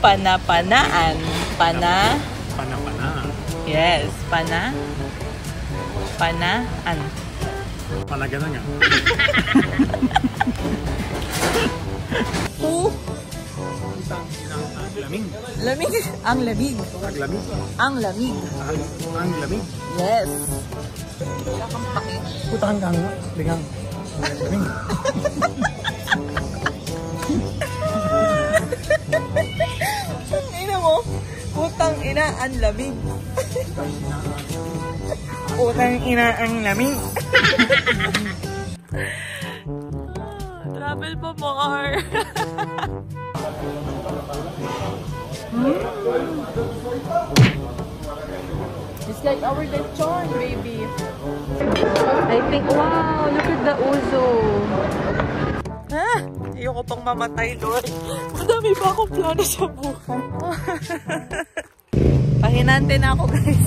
Panapanaan. Pana. Panapana. Yes. Pana. Panaan. Panagana nga. U. Lamig. Lamig. Ang lamig. Ang lamig. Ang lamig. Ang, lamig. Yes. Wala kang paki. Putahan ka nga. Bigang. Ang lamig. Mo. Putang ina ang lamig. Putang ina ang lamig. Travel pa more. It's like our lechon, baby. I think, wow, look at the uzo. Ha? Ayoko pang mamatay, Lord. Madami pa akong plano sa buhay. Pahinante na ako, guys.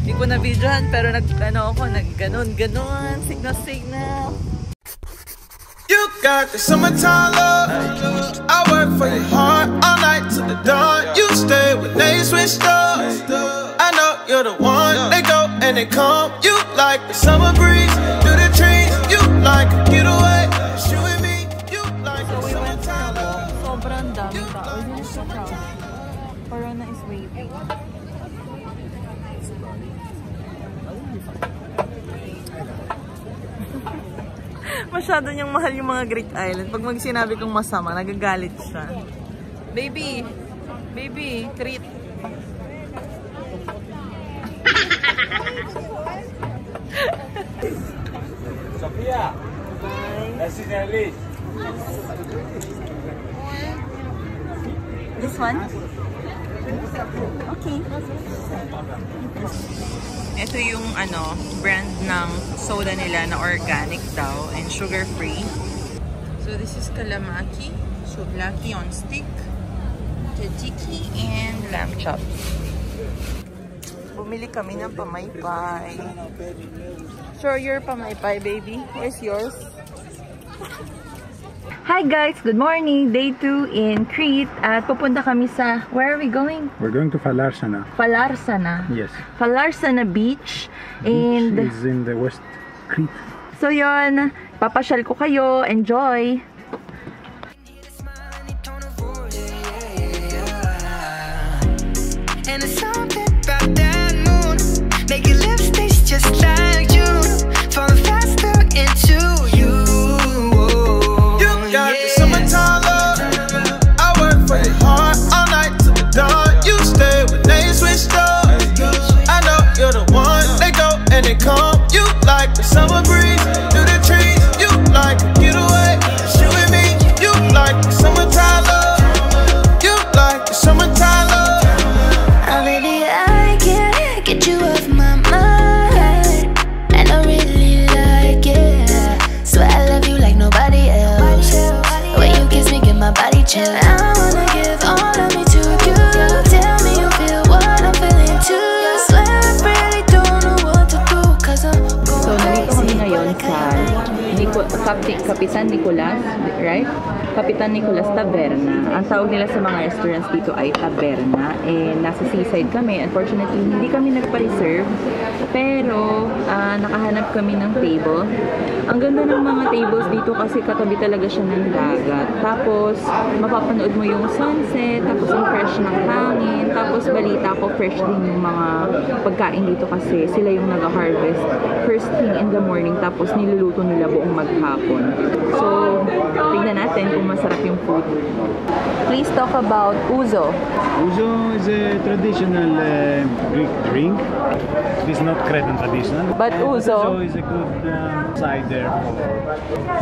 Hindi ko na-videohan, pero nag, ano ako, nag ganon, ganon, signal, signal. You got the summertime love. I work for your heart all night to the dawn. You stay when they switched up. I know you're the one. They go and they come. You like the summer breeze like a getaway. It's you and me. You like So we went summertime na love. Sobrang dami tao. Hindi siya crowded. Corona is waving. Masyado niyang mahal yung mga Greek island. Pag mag sinabi kong masama, nagagalit siya. Baby! Baby! This is Elise. This one? Okay. Ito yung ano, brand ng soda nila na organic daw and sugar-free. So this is kalamaki, souvlaki on stick, tzatziki, and lamb chops. Bumili kami ng pamaypay. Sure, your pamaypay, baby. Where's yours? Hi guys! Good morning! Day 2 in Crete at pupunta kami sa... Where are we going? We're going to Falarsana. Falarsana. Yes. Falarsana Beach. And Beach is in the West Crete. so yon, papasyal ko kayo. Enjoy! Kapi, Kapitan Nicolas, right? Kapitan Nicolas Taberna. Ang tawag nila sa mga restaurants dito ay Taberna. And nasa seaside kami. Unfortunately, hindi kami nagpa-reserve. Pero, ah, nakahanap kami ng table. Ang ganda ng mga tables dito kasi katabi talaga siya ng dagat. Tapos, mapapanood mo yung sunset. Tapos, ang fresh ng hangin. Tapos, balita ko, fresh din yung mga pagkain dito kasi sila yung nag-harvest first thing in the morning. Tapos, niluluto nila buong maghapon. So, tignan natin kung masarap yung food. Please talk about uzo. Uzo is a traditional uh, Greek drink. It is not Cretan traditional. But And uzo- is a good um, cider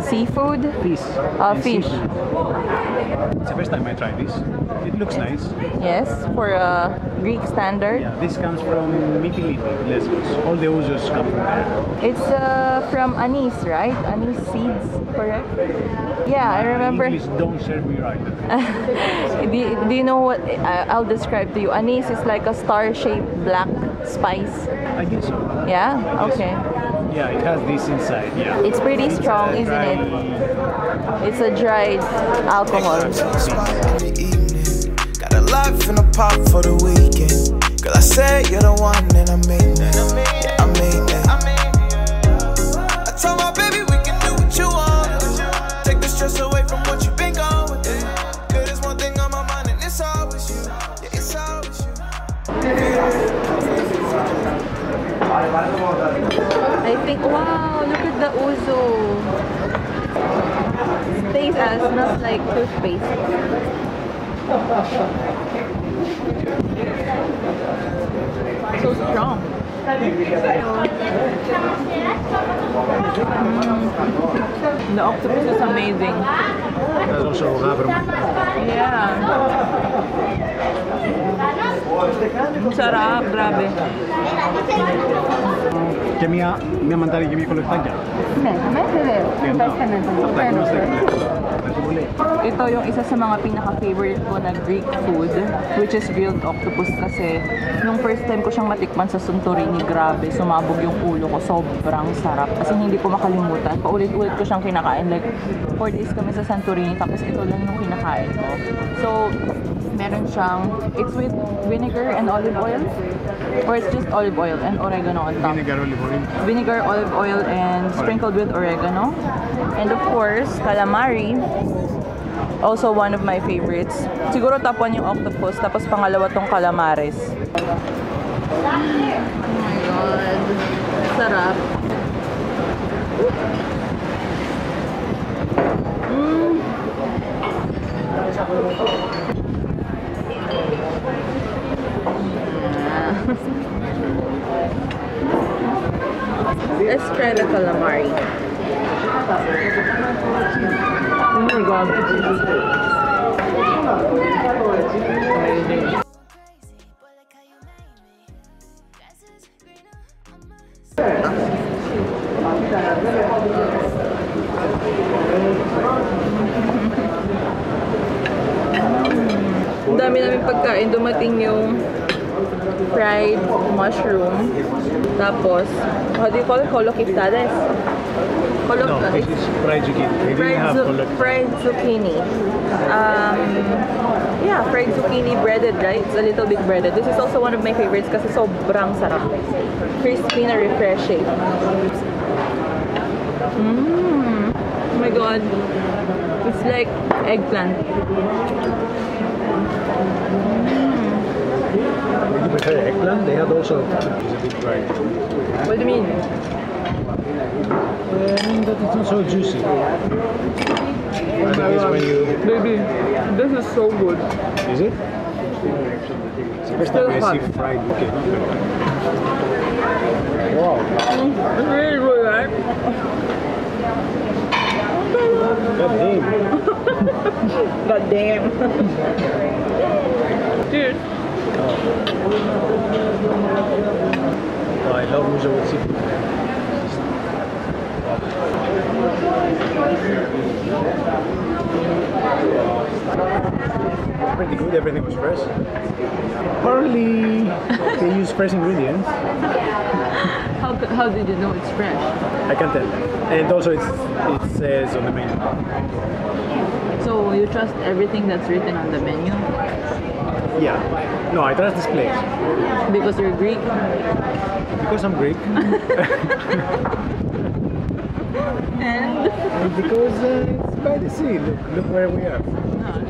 Seafood? fish. And fish. seafood. It's the first time I try this. It looks nice. Yes, for a Greek standard. Yeah, this comes from Mytilene, Lesbos. All the uzos come from there. It's uh, from anise, right? Anise seeds, correct? Yeah, I remember. English don't serve me right. do, do you know what I'll describe to you? Anise is like a star-shaped black spice. I guess so. Yeah? Okay. Yeah, it has this inside. Yeah. It's pretty It's, strong, isn't dry- it? It's a dried alcohol. Extra spot sweet. in the evening. Got a lot finna pop for the weekend. Girl, I said you're the one, and I mean that. Yeah, I mean that. I told my baby we can do what you want. Take the stress away from what you've been going through. Cause there's one thing on my mind, and it's always you. Yeah, it's always you. I think, wow, look at the ouzo. Stays as smells like toothpaste. So strong. Mm. The octopus is amazing. There's also rubber. Yeah. Sarap, grabe. Και μια, μια μαντάρια και μια κολεφτάκια. Ναι, μέσα βέβαια. Ganda. Basta na ito. Αυτά και μας λέγουν. Ευχαριστώ πολύ. Ito yung isa sa mga pinaka-favorite ko na Greek food, which is grilled octopus kasi nung first time ko siyang matikman sa Santorini, grabe, sumabog yung ulo ko, sobrang sarap. Kasi hindi ko makalimutan, paulit-ulit ko siyang kinakain. Like, 4 days kami sa Santorini, tapos ito lang yung kinakain ko. So, meron siyang, it's with vinegar and olive oil, or it's just olive oil and oregano on top. Vinegar olive oil. vinegar, olive oil, and sprinkled with oregano. And of course, calamari. Also one of my favorites. Siguro top 1 yung octopus, tapos pangalawa tong calamares. Oh my god. Sarap. Mm. Let's try the calamari. Oh my god. Amazing. How do you call it? Colokiptades. Colok No, this is fried zucchini. We fried, have zu- fried zucchini. Um, yeah, fried zucchini breaded, right? It's a little bit breaded. This is also one of my favorites kasi sobrang sarap. Crispy na refreshing. Mmm. Oh my god. It's like eggplant. Did you prefer eggplant? They had also it's a bit dry. What do you mean? I mean that it's not so juicy. But it is when you Baby, this is so good. is it? It's the first Still time I see hot. fried okay. Wow. It's really good, right? God damn. God damn. Cheers. Oh, oh I love miso with seafood. Everything was fresh. Apparently, they use fresh ingredients. How, how did you know it's fresh? I can tell. And also, it's, it says on the menu. So you trust everything that's written on the menu Yeah. No, I trust this place because you're Greek. because I'm Greek And and because uh, it's by the sea. Look, look where we are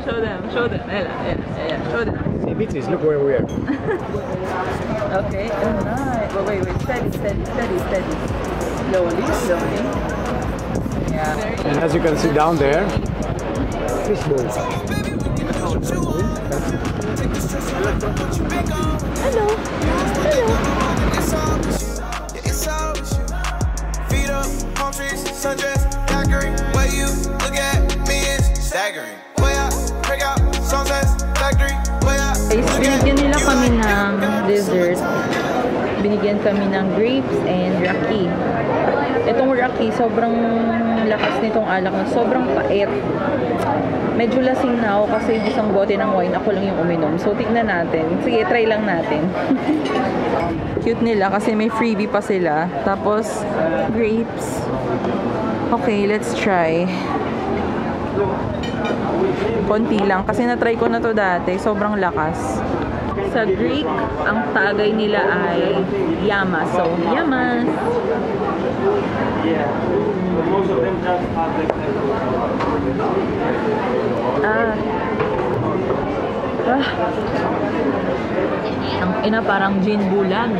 show them, show them, Ella, Ella, yeah, show them. See, look where we are. okay, all right. But wait, wait, steady, steady, steady, steady. Slowly, slowly. Yeah. And as you can see down there, fish bowls. Hello. Hello. Feet up, palm trees, sundress. Ng dessert. Binigyan kami ng grapes and raki. Itong raki, sobrang lakas nitong alak na sobrang pait. Medyo lasing na ako kasi isang bote ng wine ako lang yung uminom. So, tignan natin. Sige, try lang natin. Cute nila kasi may freebie pa sila. Tapos, grapes. Okay, let's try. Konti lang. Kasi na-try ko na to dati. Sobrang lakas. Sa Greek, ang tagay nila ay Yama. So, Yamas. Ah. Ah. Ang ina parang gin bulag.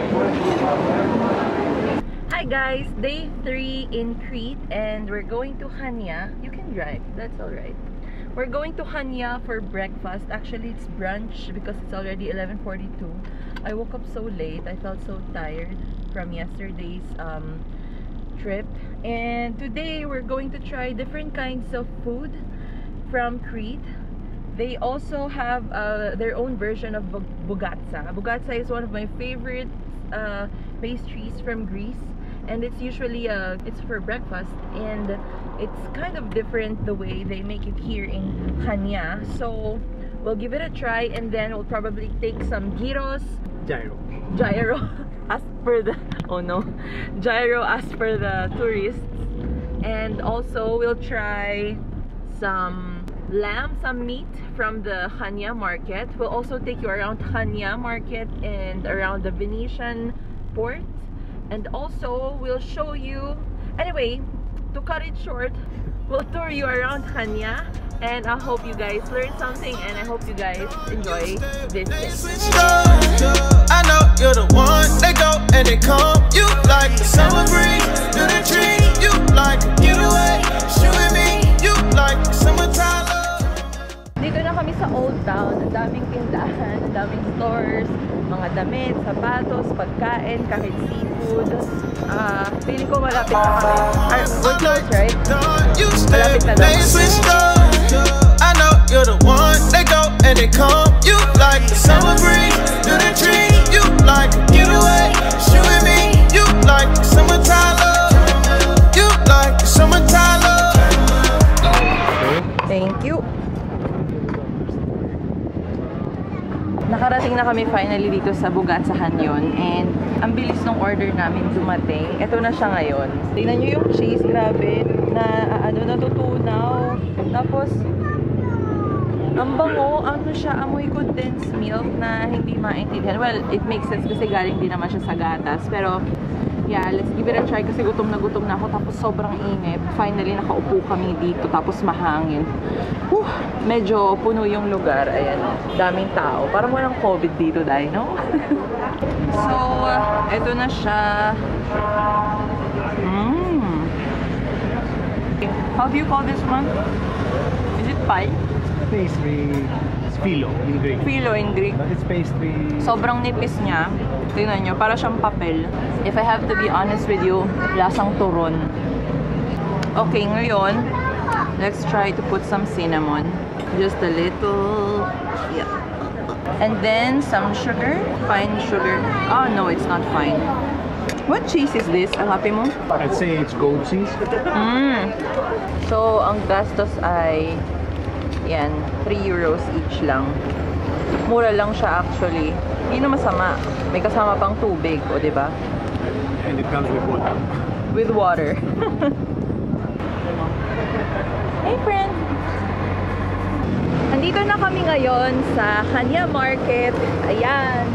Hi guys, day 3 in Crete and we're going to Hania. You can drive, that's alright. We're going to Hania for breakfast. Actually, it's brunch because it's already 11.42. I woke up so late. I felt so tired from yesterday's um, trip. And today, we're going to try different kinds of food from Crete. They also have uh, their own version of bu- bugatsa. Bugatsa is one of my favorite uh, pastries from Greece, and it's usually uh, it's for breakfast, and it's kind of different the way they make it here in Hania. So we'll give it a try, and then we'll probably take some gyros, Gyro. gyro. As per the oh no. Gyro as per the tourists. And also we'll try some lamb some meat from the Hania market. We'll also take you around Hania market and around the Venetian port and also we'll show you anyway to cut it short we'll tour you around Hania and I hope you guys learn something and I hope you guys enjoy this. I know you're the one. They go and they come. You like the summer breeze the trees. You like to get. You and me. You like summertime. Na kami sa Old Town. Ang daming tindahan, ang daming stores, mga damit, sapatos, pagkain, kahit seafood. Ah, feeling ko malapit na kami. Ah, we're close, right? You Malapit na up. I know you're the one. They go and they come. You like the summer breeze through the trees. You like to get away. You and me. You like the summertime love. You like the summertime love. Thank you. Nakarating na kami finally dito sa Bugat sa Hanyon and ang bilis ng order namin dumating. Ito na siya ngayon. Tingnan nyo yung cheese, grabe, na ano, natutunaw. Tapos, ang bango, ano siya, amoy condensed milk na hindi maintindihan. Well, it makes sense kasi galing din naman siya sa gatas. Pero, yeah, let's give it a try kasi gutom na gutom na ako. Tapos sobrang init. Finally, nakaupo kami dito. Tapos mahangin. Whew, medyo puno yung lugar. Ayan, daming tao. Parang walang COVID dito dahil, no? so, uh, eto na siya. Mmm. How do you call this one? Is it pie? Pastry. It's philo in Greek. Philo in Greek. But it's pastry. Sobrang nipis niya. Tingnan nyo, para siyang papel. If I have to be honest with you, lasang turon. Okay, ngayon, let's try to put some cinnamon. Just a little. Yeah. And then some sugar. Fine sugar. Oh, no, it's not fine. What cheese is this? Hanapin mo? I'd say it's goat cheese. Mm. So, ang gastos ay yan, 3 euros each lang. Mura lang siya actually. Hindi na masama. May kasama pang tubig, o 'di ba? And it comes with water. With water. hey friend! Andito na kami ngayon sa Hanya Market. Ayan.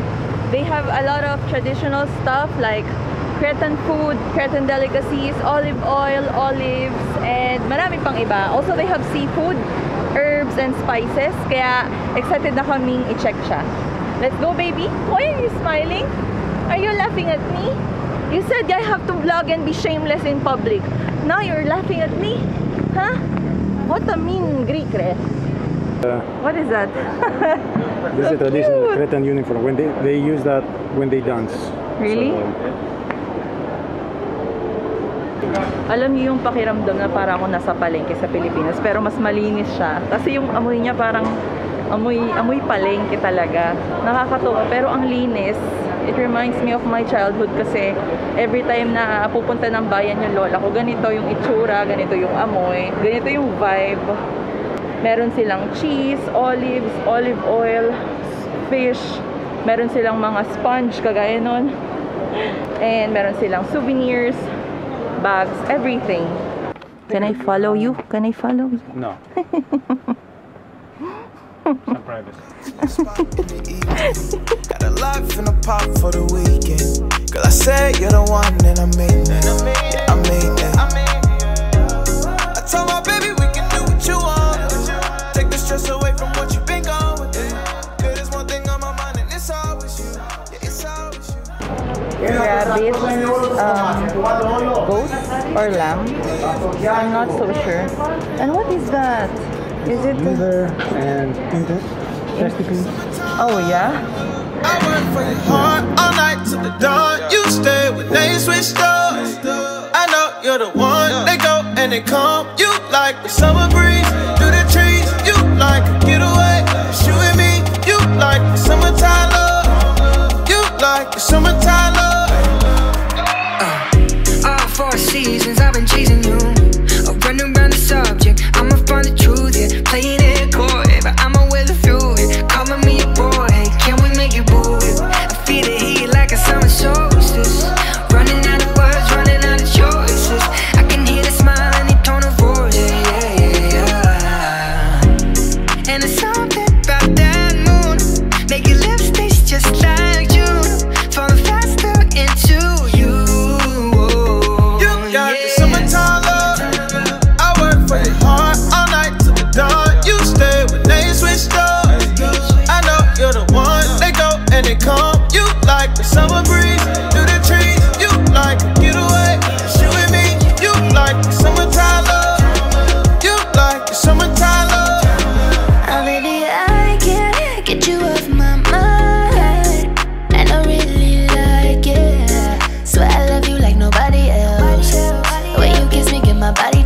They have a lot of traditional stuff like Cretan food, Cretan delicacies, olive oil, olives, and marami pang iba. Also, they have seafood, herbs, and spices. Kaya excited na kaming i-check siya. Let's go, baby. Why are you smiling? Are you laughing at me? You said I have to vlog and be shameless in public. Now you're laughing at me? Huh? What a mean Greek, re. Uh, What is that? this is a traditional cute. Cretan uniform. When they they use that when they dance. Really? So, Alam niyo yung pakiramdam na para ako nasa palengke sa Pilipinas pero mas malinis siya. Kasi yung amoy niya parang amoy amoy palengke talaga. Nakakatuwa pero ang linis. It reminds me of my childhood kasi every time na pupunta ng bayan yung lola ko, ganito yung itsura, ganito yung amoy, ganito yung vibe. Meron silang cheese, olives, olive oil, fish. Meron silang mga sponge, kagaya nun. And meron silang souvenirs, bags, everything. Can I follow you? Can I follow you? No. Some privacy. Got a life in a pop for the weekend. Girl, I said you're the one, and I mean it. Yeah, I mean it. I told my baby we can do what you want. Take the stress away from what you've been going through. Girl, there's one thing on my mind, and it's always you. Yeah, it's always you. rabbit, um, goat or lamb. I'm not so sure. And what is that? Is it? Liver and testicles. Oh yeah. I work for your heart all night till the dawn. You stay when they switch doors. I know you're the one. They go and they come. You like the summer breeze through the trees. You like a getaway. It's you and me. You like the summertime love. You like the summertime love. All four seasons I've been chasing you.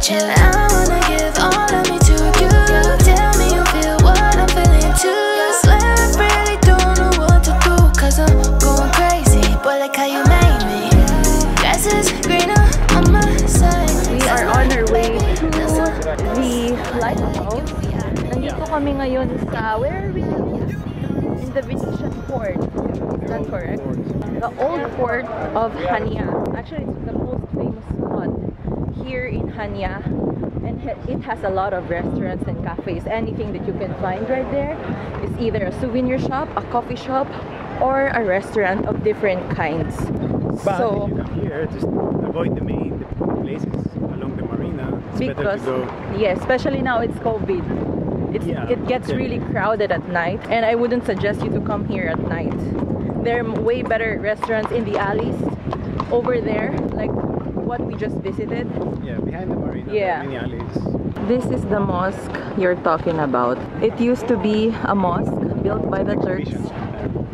Chill. I wanna give all of me to you. Tell me you feel what I'm feeling too. Swear I really don't know what to. We are on our way to the lighthouse. Nandito kami ngayon sa, where are we? In the Venetian port. Is that correct? The old port of Hania. Actually, it's the most famous spot And it has a lot of restaurants and cafes. Anything that you can find right there is either a souvenir shop, a coffee shop, or a restaurant of different kinds. But so, if you come here, just avoid the main places along the marina. It's because better to go. yeah especially now it's covid it's, Yeah, it gets okay. really crowded at night and i wouldn't suggest you to come here at night there are way better restaurants in the alleys over there like what we just visited. Yeah, behind the marina. Yeah. Are this is the mosque you're talking about. It used to be a mosque built by the turks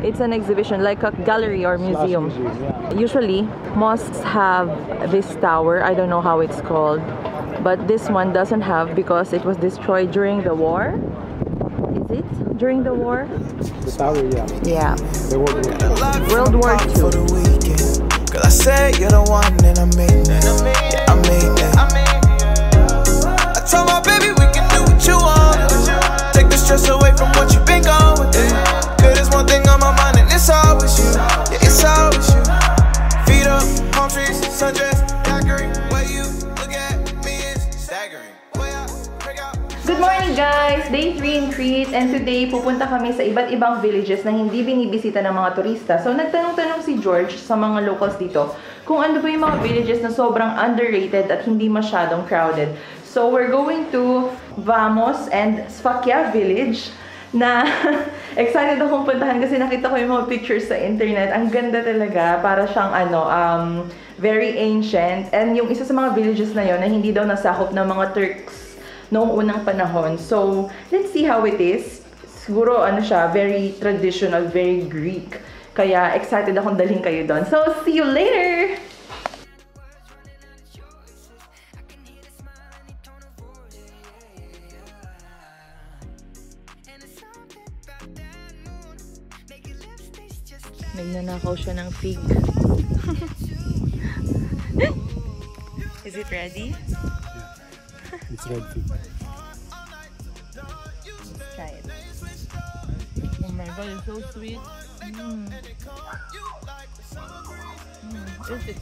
it's an exhibition like a gallery or museum. museum, yeah. usually mosques have this tower. I don't know how it's called. But this one doesn't have because it was destroyed during the war. Is it during the war? The tower, yeah. yeah. The world Got a World War II. I said you're the one, and I mean it. Yeah, I mean it. I told my baby we can do what you want. Take the stress away from what you've been going through. Girl, there's one thing on my mind, and it's always you. Yeah, it's always you. Feet up, palm trees, sundress, morning guys! Day 3 in Crete and today pupunta kami sa iba't ibang villages na hindi binibisita ng mga turista. So nagtanong-tanong si George sa mga locals dito kung ano ba yung mga villages na sobrang underrated at hindi masyadong crowded. So we're going to Vamos and Sfakia village na excited akong puntahan kasi nakita ko yung mga pictures sa internet. Ang ganda talaga. Para siyang ano, um, very ancient. And yung isa sa mga villages na yon na hindi daw nasakop ng mga Turks noong unang panahon. So, let's see how it is. Siguro, ano siya, very traditional, very Greek. Kaya, excited akong dalhin kayo doon. So, see you later! Nagnanakaw siya ng fig. Is it ready? It's red feet. Oh my god, it's so sweet. Mm. Mm. Is.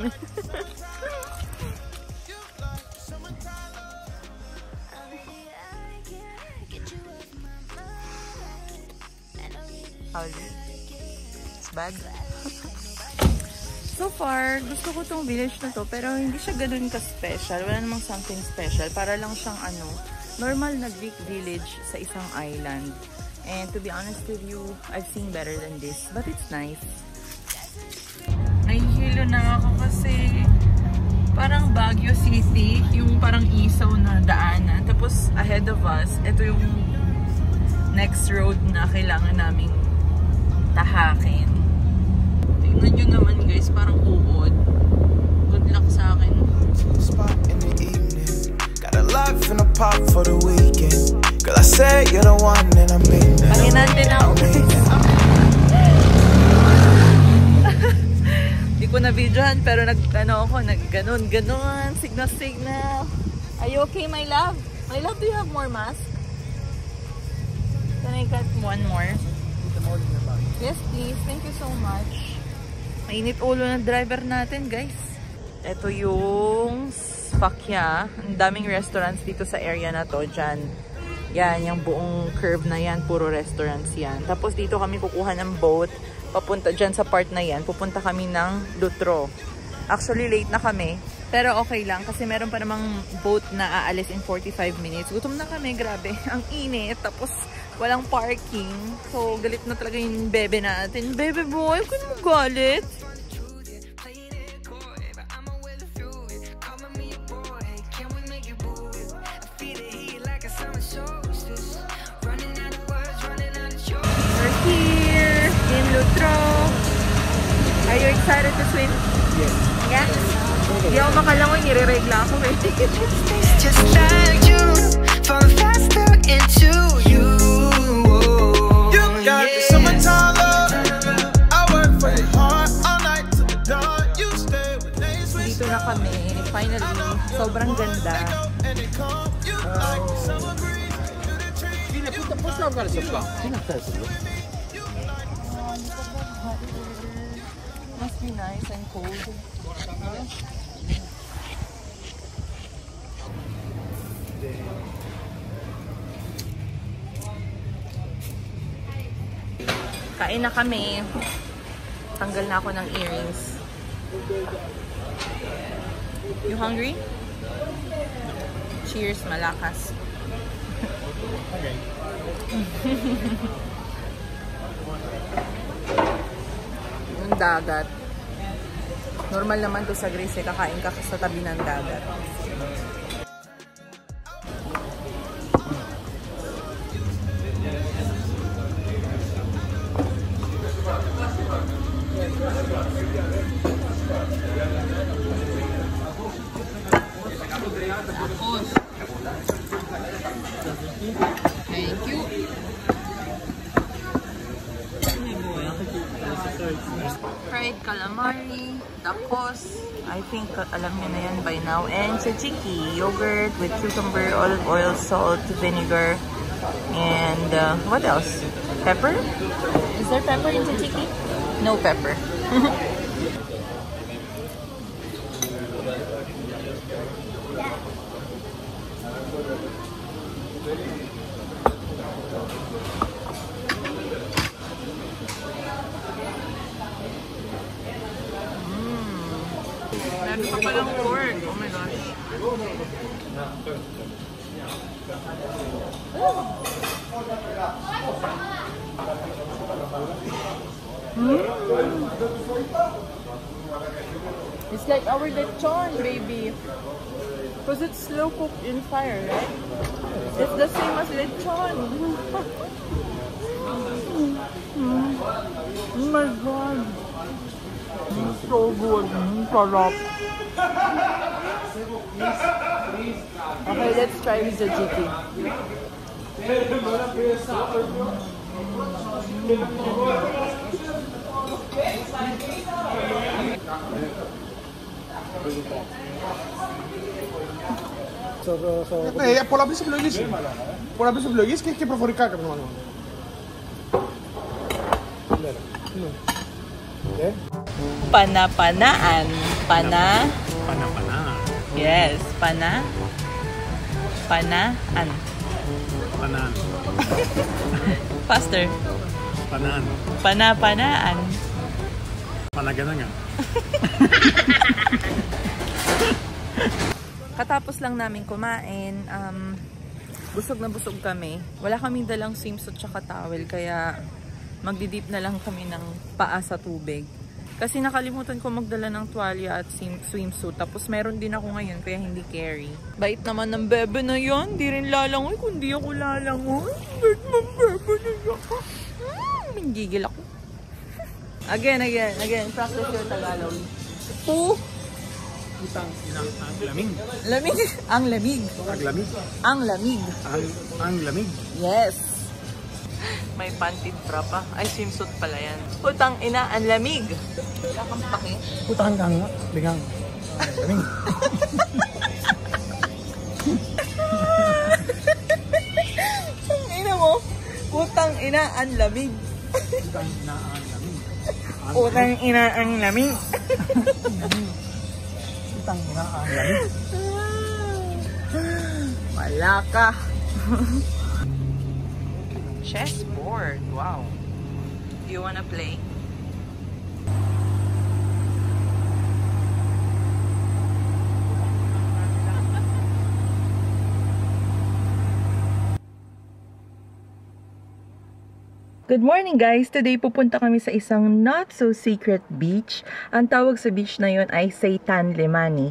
How is it? It's bad? So far, gusto ko tong village na to, pero hindi siya ganun ka-special. Wala namang something special. Para lang siyang ano, normal na Greek village sa isang island. And to be honest with you, I've seen better than this. But it's nice. Nahihilo na ako kasi parang Baguio City, yung parang isaw na daanan. Tapos ahead of us, ito yung next road na kailangan naming tahakin. Tingnan nyo naman guys, parang uod. Good luck sa akin. spot in the evening. Got a life in a pop for the weekend. Girl, I say you're the one and I mean that. Panginan din ako. Hindi ko na videohan pero nag ano ako, nag ganon ganon, signal signal. Are you okay my love? My love, do you have more mask? Can I get one more? Yes please, thank you so much. Mainit ulo ng driver natin guys. Ito yung Fakya. Ang daming restaurants dito sa area na to. Dyan. Yan, yung buong curve na yan. Puro restaurants yan. Tapos dito kami kukuha ng boat. Papunta dyan sa part na yan. Pupunta kami ng Lutro. Actually, late na kami. Pero okay lang kasi meron pa namang boat na aalis in 45 minutes. Gutom na kami, grabe. Ang init. Tapos walang parking. So, galit na talaga yung bebe natin. Bebe boy, kung mo galit? Lutro. Are you excited to swim? Yes. Yeah? Hindi ako makalangoy, nire-regla ako eh. Just like you, falling faster into you. You got the summertime love. I work for your heart all night till the dawn. You stay with days we Dito na kami. Finally, sobrang ganda. and it come. You like the summer breeze through the trees. Kain na kami. Tanggal na ako ng earrings. You hungry? Cheers, malakas. Yung dagat. Normal naman to sa Greece, eh, kakain ka sa tabi ng dagat. Think alam niyo na yan by now. And tzatziki, yogurt with cucumber, olive oil, salt, vinegar, and uh, what else? Pepper? Is there pepper in tzatziki? No pepper. It's like our lechon, baby. Because it's slow cooked in fire, right? It's the same as lechon. Mm. Oh my god. Mm, so good. Mm, sarap. Okay, let's try with the tzatziki. So, so, so Ναι, πολλά πίσω επιλογής. Πολλά πίσω επιλογής και, και προφορικά κάποια μάλλον. okay. Pana-panaan. Pana. Pana-pana. Yes. Pana. Panaan. Panan. Faster. Panan. Pana-panaan. Panaganangan. Katapos lang namin kumain, um, busog na busog kami. Wala kaming dalang swimsuit tsaka towel, kaya magdidip na lang kami ng paa sa tubig. Kasi nakalimutan ko magdala ng tuwalya at swim- swimsuit. Tapos meron din ako ngayon, kaya hindi carry. Bait naman ng bebe na yon Di rin lalangoy kung di ako lalangoy. Bait ng bebe na yan. Hmm, gigil ako. Again, again, again. Practice your Tagalog. Po. Utang inang ang lamig. Lamig. Ang lamig. Ang lamig. Ang lamig. Ang, ang lamig. Yes. May pantit bra pa. Ay, swimsuit pala yan. Putang ina, ang lamig. Kakampaki. Putahan ka nga. Bigang. Lamig. Ang ina mo. Putang ina, ang lamig. Utang na ang Putang ina, ang lamig. Putang ina ang lamig. Wala ka. Chessboard. Wow. Do you wanna play? Good morning guys! Today pupunta kami sa isang not so secret beach. Ang tawag sa beach na yon ay Seitan Limani.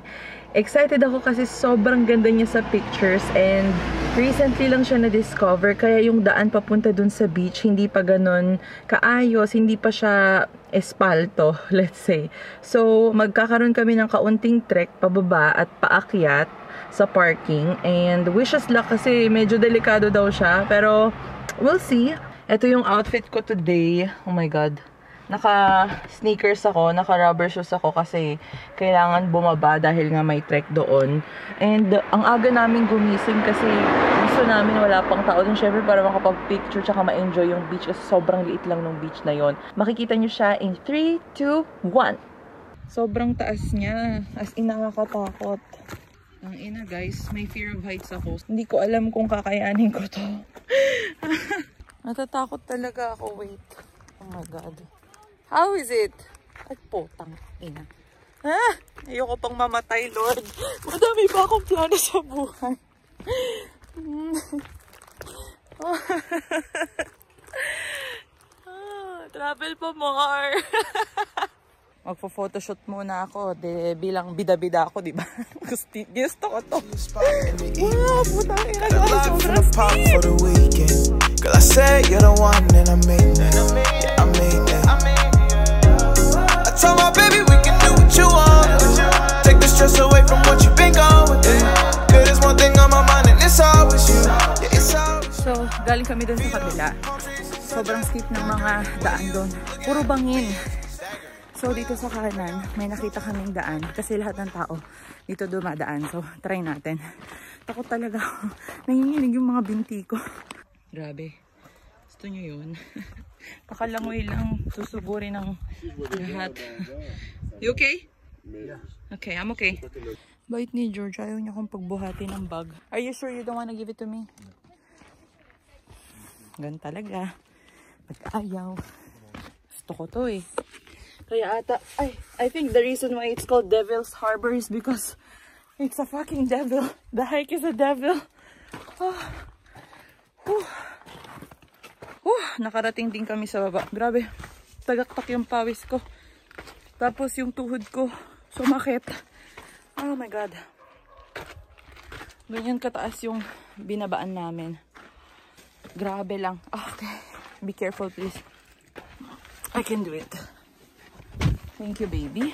Excited ako kasi sobrang ganda niya sa pictures and recently lang siya na-discover kaya yung daan papunta dun sa beach hindi pa ganun kaayos, hindi pa siya espalto, let's say. So, magkakaroon kami ng kaunting trek pababa at paakyat sa parking and wish us luck kasi medyo delikado daw siya pero we'll see. Ito yung outfit ko today. Oh my God. Naka sneakers ako, naka rubber shoes ako kasi kailangan bumaba dahil nga may trek doon. And ang aga namin gumising kasi gusto namin wala pang tao dun syempre para makapag-picture tsaka ma-enjoy yung beach kasi sobrang liit lang ng beach na yon. Makikita nyo siya in 3, 2, 1. Sobrang taas niya. As in, nakakatakot. Ang ina guys, may fear of heights ako. Hindi ko alam kung kakayanin ko to. Natatakot talaga ako. Wait. Oh my God. How is it? Ay, potang ina. Ah, ayoko pang mamatay, Lord. Madami pa akong plano sa buhay. Ah, travel pa more. Magpo-photoshoot muna ako de, bilang bida-bida ako, di ba? gusto, ko to. Wow, putang ina guys. Sobrang steep. Girl, I said you're the one, and I mean that. I mean that. I told my baby we can do what you want. Take the stress away from what you've been going through. Girl, there's one thing on my mind, and it's always you. Yeah, it's always So, galing kami doon sa kabila. Sobrang steep ng mga daan doon. Puro bangin. So, dito sa kanan, may nakita kaming daan. Kasi lahat ng tao dito dumadaan. So, try natin. Takot talaga ako. Nanginginig yung mga binti ko. Grabe. Gusto nyo yun? Pakalangoy lang. Susuburin ng lahat. You okay? Okay, I'm okay. Bait ni George. Ayaw niya akong pagbuhati ng bag. Are you sure you don't wanna give it to me? Gan talaga. Pag ayaw. Gusto ko to eh. Kaya ata, ay, I think the reason why it's called Devil's Harbor is because it's a fucking devil. The hike is a devil. Oh. Whew. Whew. Nakarating din kami sa baba. Grabe. Tagaktak yung pawis ko. Tapos yung tuhod ko sumakit. Oh my God. Ganyan kataas yung binabaan namin. Grabe lang. Okay. Be careful, please. I can do it. Thank you, baby.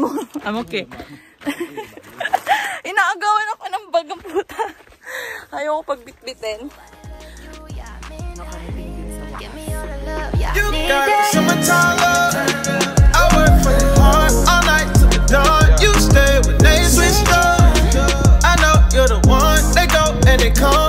Mo. I'm okay. Ako ng bagang puta. Pagbitbitin. You got love. I work all night to the dawn. You stay. I know you're the one. They go and they come.